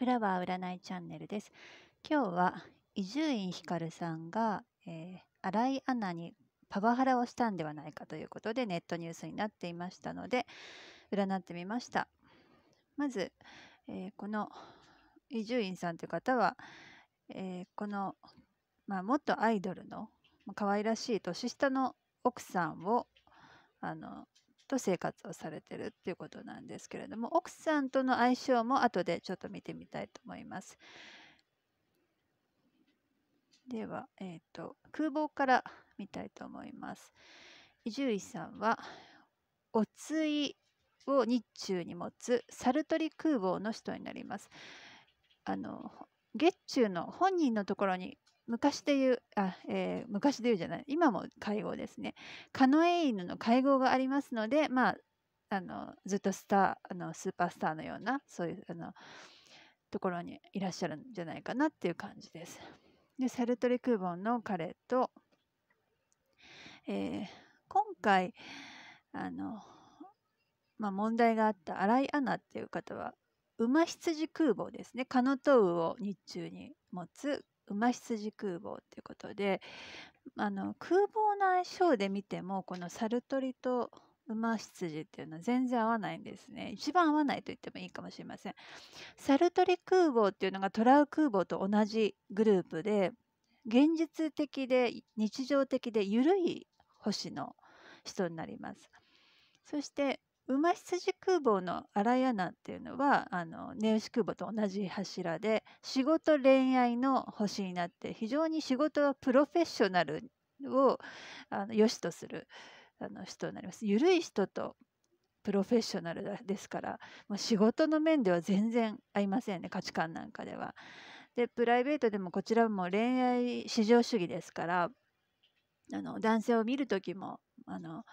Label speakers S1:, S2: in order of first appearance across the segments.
S1: フラワー占いチャンネルです。今日は伊集院光さんが、えー、新井アナにパワハラをしたんではないかということでネットニュースになっていましたので占ってみました。まず、えー、この伊集院さんという方は、えー、この、まあ、元アイドルの可愛らしい年下の奥さんをあのと生活をされてるっていうことなんですけれども奥さんとの相性も後でちょっと見てみたいと思います。では、えーと、空母から見たいと思います。伊集院さんはおついを日中に持つサルトリ空母の人になります。あの月中の本人のところに昔で言う、あ、えー、昔で言うじゃない、今も会合ですね。カノエ犬の会合がありますので、まあ、あのずっとスターあのスーパースターのようなそういうあのところにいらっしゃるんじゃないかなっていう感じです。でサルトリ・クーボンの彼と、えー、今回あの、まあ、問題があった新井アナっていう方は馬羊空母ですねカノトウを日中に持つ馬羊空母っていうことであの空母の相性で見てもこのサルトリと馬羊っていうのは全然合わないんですね。一番合わないと言ってもいいかもしれません。サルトリ空母っていうのがトラウ空母と同じグループで現実的で日常的で緩い星の人になります。そして馬羊空母の荒井アナっていうのはあのネウシ空母と同じ柱で仕事恋愛の星になって非常に仕事はプロフェッショナルをあの良しとするあの人になります。緩い人とプロフェッショナルですから、まあ、仕事の面では全然合いませんね価値観なんかでは。でプライベートでもこちらも恋愛至上主義ですからあの男性を見る時もあの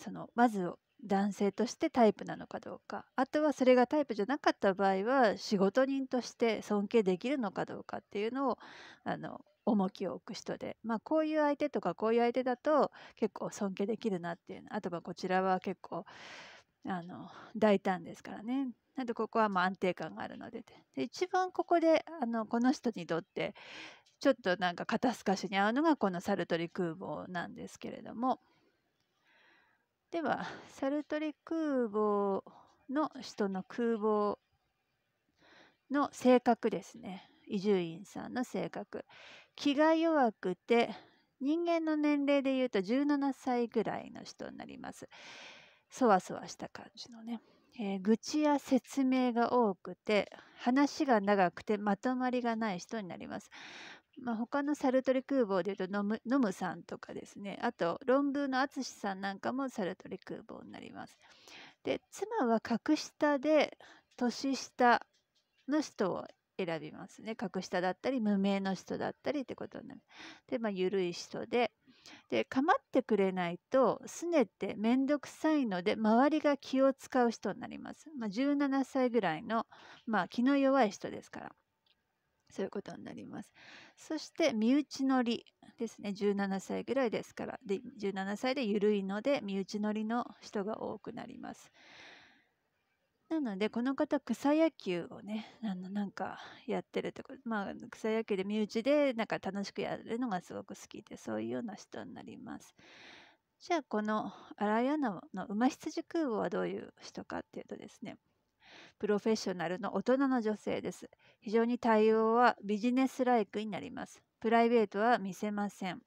S1: そのまず男性としてタイプなのかどうか。あとはそれがタイプじゃなかった場合は仕事人として尊敬できるのかどうかっていうのをあの重きを置く人で、まあ、こういう相手とかこういう相手だと結構尊敬できるなっていうあとはこちらは結構あの大胆ですからね。なんでここはま安定感があるのでで一番ここであのこの人にとってちょっとなんか肩透かしに合うのがこのサルトリ空母なんですけれども。では、サルトリ空母の人の空母の性格ですね。伊集院さんの性格。気が弱くて、人間の年齢で言うと17歳ぐらいの人になります。そわそわした感じのね。えー、愚痴や説明が多くて話が長くてまとまりがない人になります。まあ、他のサルトリ空母でいうとノムノムさんとかですねあと論文の淳さんなんかもサルトリ空母になります。で妻は格下で年下の人を選びますね格下だったり無名の人だったりってことになる。でまあ緩い人でで構ってくれないとすねて面倒くさいので周りが気を使う人になります。まあ、17歳ぐらいの、まあ、気の弱い人ですから。そういうことになります。そして身内乗りですね。17歳ぐらいですから。で17歳で緩いので身内乗りの人が多くなります。なのでこの方草野球をねあのなんかやってるってことまあ草野球で身内でなんか楽しくやるのがすごく好きでそういうような人になります。じゃあこの荒井アナの馬羊空母はどういう人かっていうとですねプロフェッショナルの大人の女性です。非常に対応はビジネスライクになります。プライベートは見せません。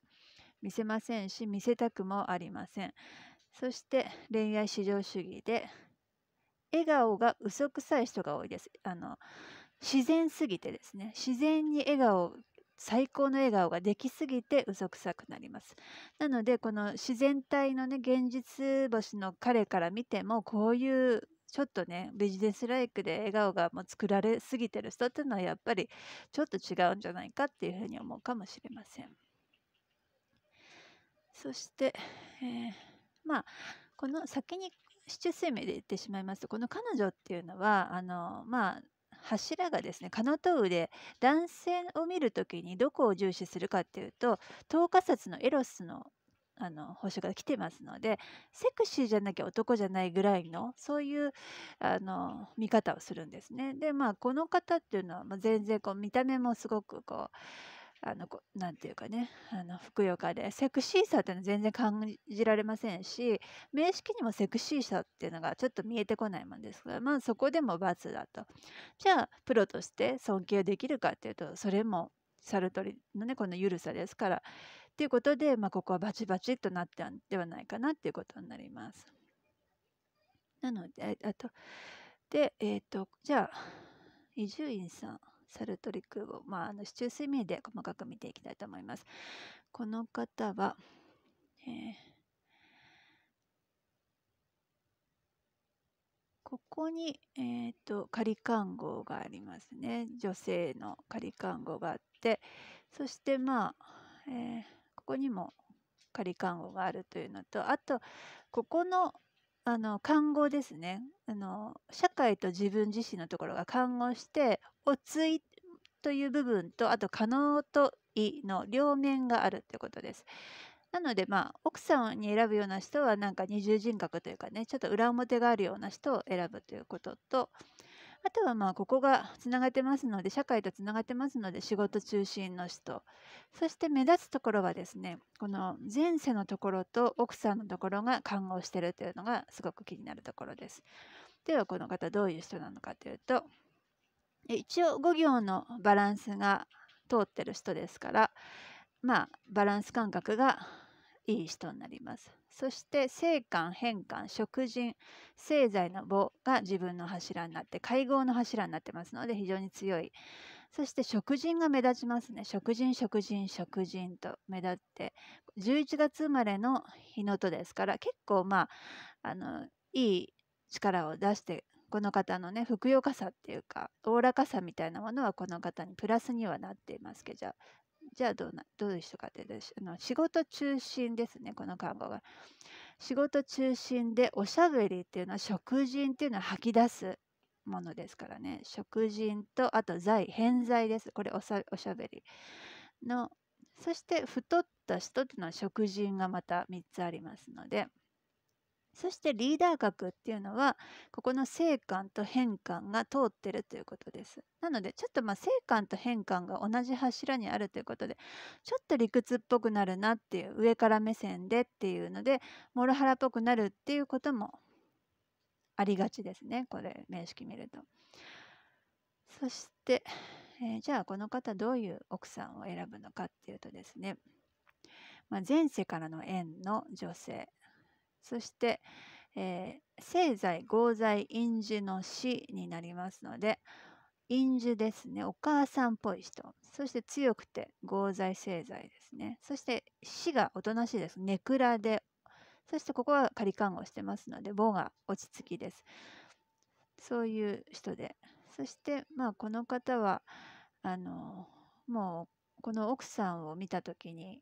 S1: 見せませんし、見せたくもありません。そして恋愛至上主義で、笑顔が嘘くさい人が多いです。あの自然すぎてですね、自然に笑顔最高の笑顔ができすぎて嘘くさくなります。なのでこの自然体のね現実星の彼から見てもこういうちょっとねビジネスライクで笑顔がもう作られすぎてる人っていうのはやっぱりちょっと違うんじゃないかっていうふうに思うかもしれません。そして、えー、まあこの先に市中生命で言ってしまいますとこの彼女っていうのはあのまあ柱がですねカノトウで男性を見る時にどこを重視するかっていうと等価札のエロスのあの報酬が来てますのでセクシーじゃなきゃ男じゃないぐらいのそういうあの見方をするんですね。でまあこの方っていうのは、ま、全然こう見た目もすごくこうあのなんていうかねあのふくよかでセクシーさっていうのは全然感じられませんし名式にもセクシーさっていうのがちょっと見えてこないもんですがまあそこでも罰だとじゃあプロとして尊敬できるかっていうとそれもサルトリのねこの緩さですからっていうことで、まあ、ここはバチバチとなったんではないかなっていうことになります。なのであとでえっ、ー、とじゃあ伊集院さんサルトリ空母、まあ、あの市中水面で細かく見ていきたいと思います。この方は、えー、ここに、えーと、仮看護がありますね。女性の仮看護があって、そしてまあ、えー、ここにも仮看護があるというのと、あと、ここのあの看護ですねあの社会と自分自身のところが看護しておついという部分とあと可能と意の両面があるということです。なのでまあ奥さんに選ぶような人はなんか二重人格というかねちょっと裏表があるような人を選ぶということとあとはまあここがつながってますので社会とつながってますので仕事中心の人そして目立つところはですねこの前世のところと奥さんのところが看護してるというのがすごく気になるところです。ではこの方どういう人なのかというと一応5行のバランスが通ってる人ですからまあバランス感覚がいい人になります。そして性感変換食人製剤の棒が自分の柱になって会合の柱になってますので非常に強いそして食人が目立ちますね食人食人食人と目立って11月生まれの日のとですから結構まああのいい力を出してこの方のねふくよかさっていうかおおらかさみたいなものはこの方にプラスにはなっていますけどじゃあどうなどういう人かってあの仕事中心ですねこの看護が。仕事中心でおしゃべりっていうのは食人っていうのは吐き出すものですからね。食人とあと財偏在です。これおさおしゃべり。のそして太った人っていうのは食人がまた3つありますので。そしてリーダー格っていうのはここの性感と変換が通ってるということです。なのでちょっとまあ性感と変換が同じ柱にあるということでちょっと理屈っぽくなるなっていう上から目線でっていうのでモラハラっぽくなるっていうこともありがちですねこれ名式見ると。そして、えー、じゃあこの方どういう奥さんを選ぶのかっていうとですね、まあ、前世からの縁の女性そして、えー、生罪、合罪、陰樹の死になりますので、陰樹ですね。お母さんっぽい人。そして強くて合罪、生罪ですね。そして死がおとなしいです。ネクラで。そしてここは仮看護してますので、棒が落ち着きです。そういう人で。そして、まあ、この方は、あの、もう、この奥さんを見た時に、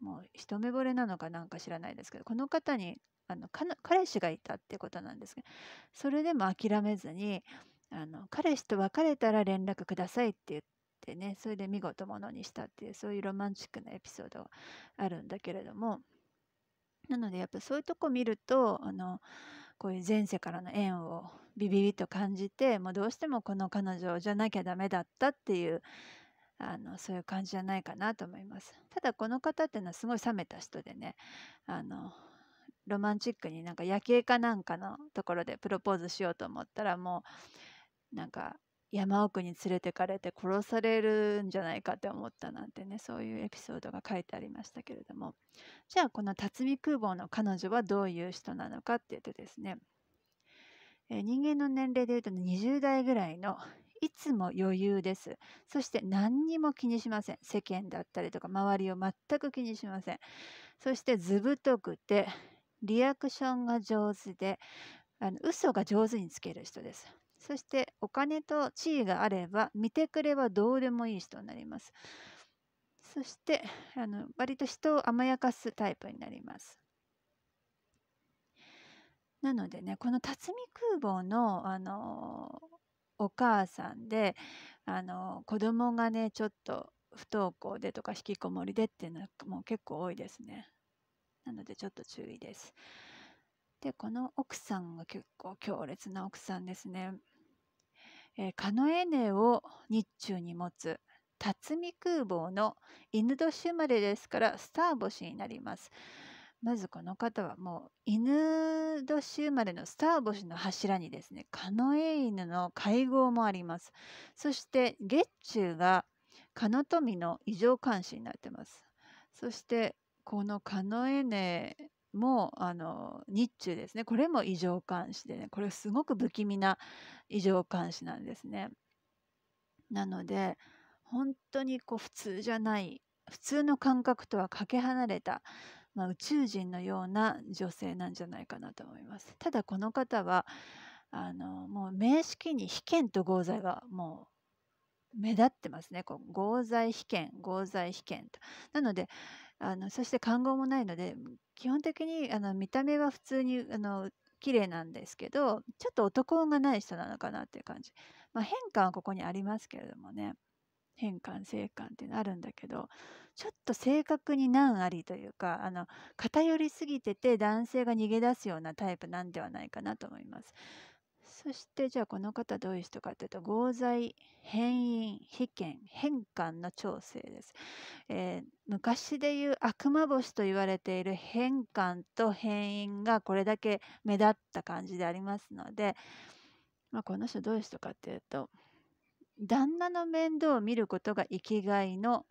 S1: もう一目惚れなのかなんか知らないですけどこの方にあの彼氏がいたってことなんですけどそれでも諦めずにあの彼氏と別れたら連絡くださいって言ってねそれで見事ものにしたっていうそういうロマンチックなエピソードがあるんだけれどもなのでやっぱそういうとこ見るとあのこういう前世からの縁をビビビと感じてもうどうしてもこの彼女じゃなきゃダメだったっていうあのそういう感じじゃないかなと思います。ただこの方っていうのはすごい冷めた人でねあのロマンチックになんか夜景かなんかのところでプロポーズしようと思ったらもうなんか山奥に連れてかれて殺されるんじゃないかって思ったなんてねそういうエピソードが書いてありましたけれどもじゃあこの辰巳空母の彼女はどういう人なのかっていうとですね、え人間の年齢でいうと20代ぐらいのいつも余裕です。そして何にも気にしません。世間だったりとか周りを全く気にしません。そして図太くてリアクションが上手であの嘘が上手につける人です。そしてお金と地位があれば見てくればどうでもいい人になります。そしてあの割と人を甘やかすタイプになります。なのでねこの辰巳空母のあのお母さんであの子供がねちょっと不登校でとか引きこもりでっていうのはもう結構多いですね。なのでちょっと注意です。で、この奥さんが結構強烈な奥さんですね。えー、カノエネを日中に持つ辰巳空母の犬年生まれですからスター星になります。まずこの方はもう犬年生まれのスター星の柱にですね、カノエ犬の会合もあります。そして月中がカノトミの異常監視になってます。そしてこのカノエネもあの日中ですねこれも異常監視でねこれすごく不気味な異常監視なんですね。なので本当にこう普通じゃない普通の感覚とはかけ離れた、まあ、宇宙人のような女性なんじゃないかなと思います。ただこの方はあのもう名式に被験と合罪がもう目立ってますね。こう合罪被験合罪被験と。なのであのそして看護もないので基本的にあの見た目は普通にあの綺麗なんですけどちょっと男がない人なのかなっていう感じ、まあ、変化はここにありますけれどもね変換性感っていうのあるんだけどちょっと正確に難ありというかあの偏りすぎてて男性が逃げ出すようなタイプなんではないかなと思います。そしてじゃあこの方どういう人かというと合罪変因被験変換の調整です、えー、昔でいう悪魔星と言われている変換と変因がこれだけ目立った感じでありますので、まあ、この人どういう人かというと旦那の面倒を見ることが生きがいの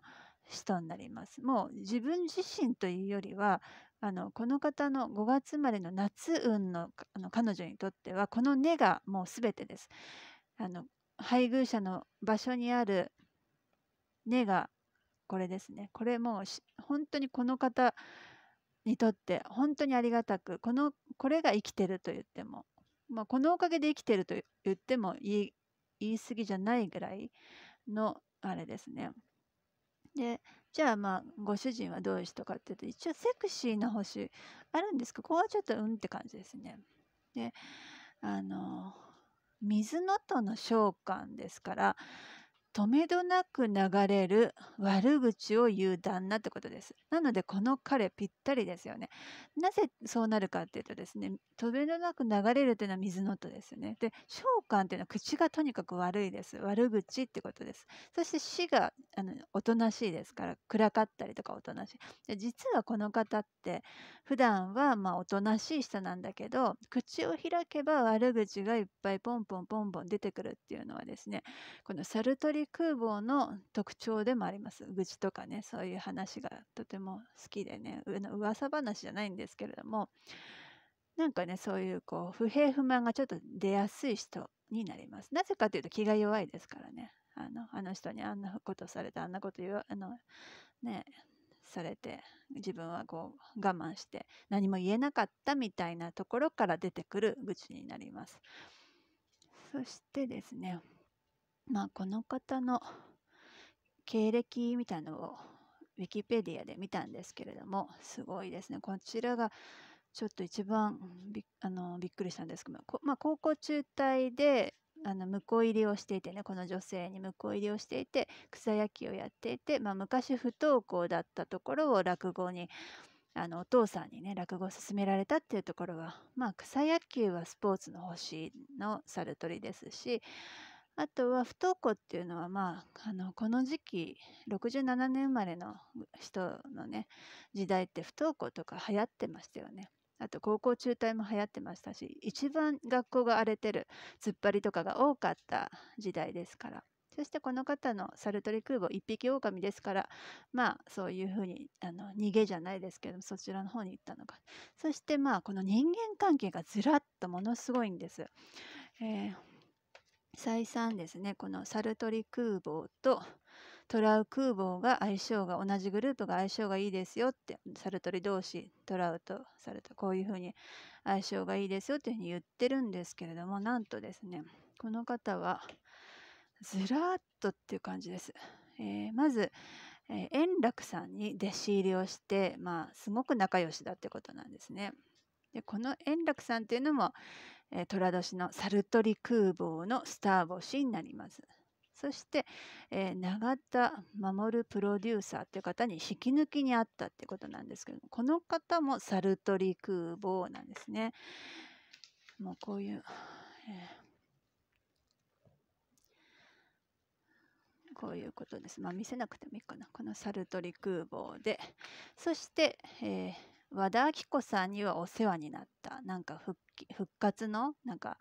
S1: 人になります。もう自分自身というよりはあのこの方の5月生まれの夏運のあの彼女にとってはこの根がもう全てです。あの配偶者の場所にある根がこれですね。これもう本当にこの方にとって本当にありがたくこのこれが生きてると言っても、まあ、このおかげで生きてると言っても言い言い過ぎじゃないぐらいのあれですね。でじゃあまあご主人はどういう人かっていうと一応セクシーな星あるんですけどここはちょっとうんって感じですね。であの水のとの召喚ですから止めどなく流れる悪口を言う旦那ってことです。なのでこの彼ぴったりですよね。なぜそうなるかっていうとですね、止めどなく流れるというのは水の音ですよね。で、召喚っていうのは口がとにかく悪いです。悪口ってことです。そして死があのおとなしいですから、暗かったりとかおとなしい。で実はこの方って普段はまあおとなしい人なんだけど、口を開けば悪口がいっぱいポンポンポンポン出てくるっていうのはですね、このサルトリ空母の特徴でもあります。愚痴とかね、そういう話がとても好きでね、噂話じゃないんですけれども、なんかね、そういうこう不平不満がちょっと出やすい人になります。なぜかというと気が弱いですからね。あのあの人にあんなことされて、あんなこと言わ、あの、ね、されて自分はこう我慢して何も言えなかったみたいなところから出てくる愚痴になります。そしてですねまあ、この方の経歴みたいのをウィキペディアで見たんですけれども、すごいですね。こちらがちょっと一番びあのびっくりしたんですけど、まあ、高校中退であの婿入りをしていてねこの女性に婿入りをしていて草野球をやっていて、まあ、昔不登校だったところを落語にあのお父さんにね落語を勧められたっていうところは、まあ、草野球はスポーツの星のサルトリですしあとは不登校っていうのは、まあ、あのこの時期67年生まれの人のね時代って不登校とか流行ってましたよね。あと高校中退も流行ってましたし一番学校が荒れてる突っ張りとかが多かった時代ですからそしてこの方のサルトリ空母一匹狼ですからまあそういうふうにあの逃げじゃないですけどそちらの方に行ったのかそしてまあこの人間関係がずらっとものすごいんです。えー再三ですねこのサルトリ空母とトラウ空母が相性が同じグループが相性がいいですよってサルトリ同士トラウとサルトこういうふうに相性がいいですよっていうふうに言ってるんですけれどもなんとですねこの方はずらっとっていう感じです。えー、まず、えー、円楽さんに弟子入りをして、まあ、すごく仲良しだってことなんですね。でこの円楽さんっていうのも、えー、寅年のサルトリ空母のスター星になります。そして、えー、永田守プロデューサーという方に引き抜きにあったってことなんですけどこの方もサルトリ空母なんですね。もうこういう、えー、こういうことです。まあ見せなくてもいいかな。このサルトリ空母で。そして、えー、和田アキ子さんにはお世話になった。なんか復復活の、なんか、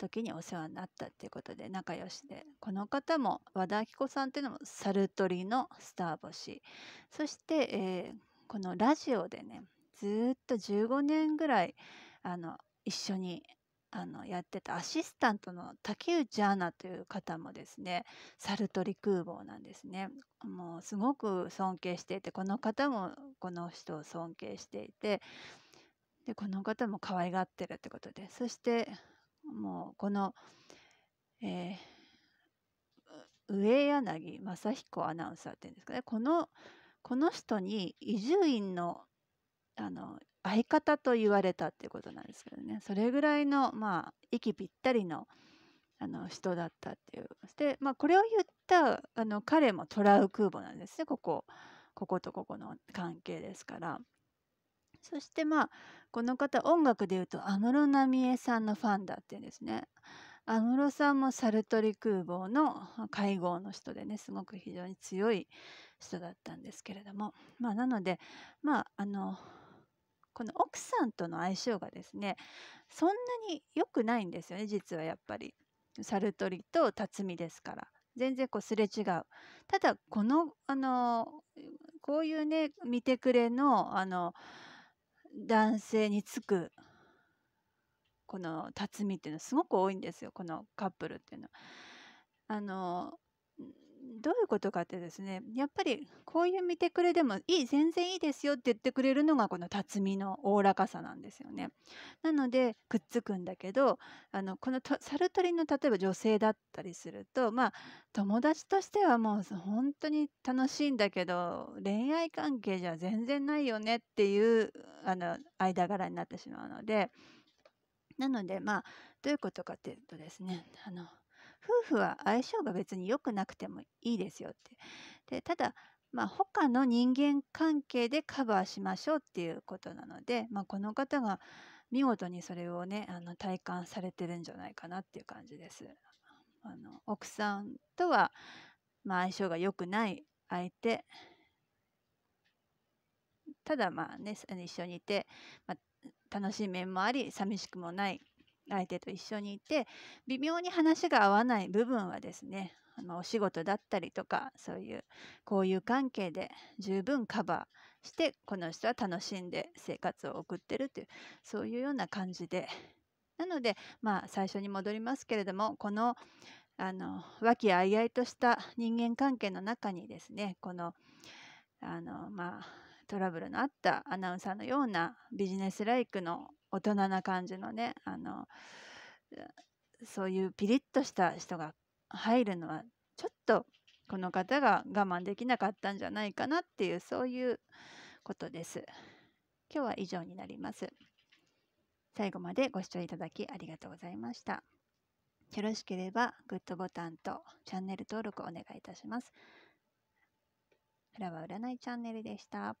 S1: 時にお世話になったっていうことで仲良しでこの方も和田アキ子さんっていうのもサルトリのスター星そして、えー、このラジオでねずっと15年ぐらいあの一緒にあのやってたアシスタントの竹内アナという方もですねサルトリ空母なんですね。もうすごく尊敬していてこの方もこの人を尊敬していてでこの方も可愛がってるってことでそしてもうこの、えー、上柳正彦アナウンサーっていうんですかねこのこの人に伊集院のあの相方と言われたっていうことなんですけどね。それぐらいのまあ息ぴったりのあの人だったっていう。で、まあ、これを言ったあの彼もトラウ空母なんですね。こここことここの関係ですから。そしてまあこの方音楽でいうと安室奈美恵さんのファンだっていうんですね。安室さんもサルトリ空母の会合の人でねすごく非常に強い人だったんですけれども。まあなのでまああのこの奥さんとの相性がですねそんなに良くないんですよね実はやっぱり。サルトリと辰巳ですから。全然こうすれ違う。ただこのあのこういうね見てくれのあの男性につくこの辰巳っていうのはすごく多いんですよこのカップルっていうのは。あのどういうことかってですねやっぱりこういう見てくれでもいい全然いいですよって言ってくれるのがこの辰巳のおおらかさなんですよね。なのでくっつくんだけどあのこのサルトリの例えば女性だったりするとまあ友達としてはもう本当に楽しいんだけど恋愛関係じゃ全然ないよねっていうあの間柄になってしまうのでなのでまあどういうことかっていうとですねあの夫婦は相性が別に良くなくてもいいですよって。でただ、まあ、他の人間関係でカバーしましょうっていうことなので、まあ、この方が見事にそれをねあの体感されてるんじゃないかなっていう感じです。あの奥さんとは、まあ、相性が良くない相手ただまあね一緒にいて、まあ、楽しい面もあり寂しくもない相手と一緒にいて微妙に話が合わない部分はですねあのお仕事だったりとかそういう交友関係で十分カバーしてこの人は楽しんで生活を送ってるというそういうような感じで。なのでまあ最初に戻りますけれどもこのあの和気あいあいとした人間関係の中にですねこのあのまあトラブルのあったアナウンサーのようなビジネスライクの大人な感じのねあのそういうピリッとした人が入るのはちょっとこの方が我慢できなかったんじゃないかなっていうそういうことです。今日は以上になります。最後までご視聴いただきありがとうございました。よろしければグッドボタンとチャンネル登録お願いいたします。フラワー占いチャンネルでした。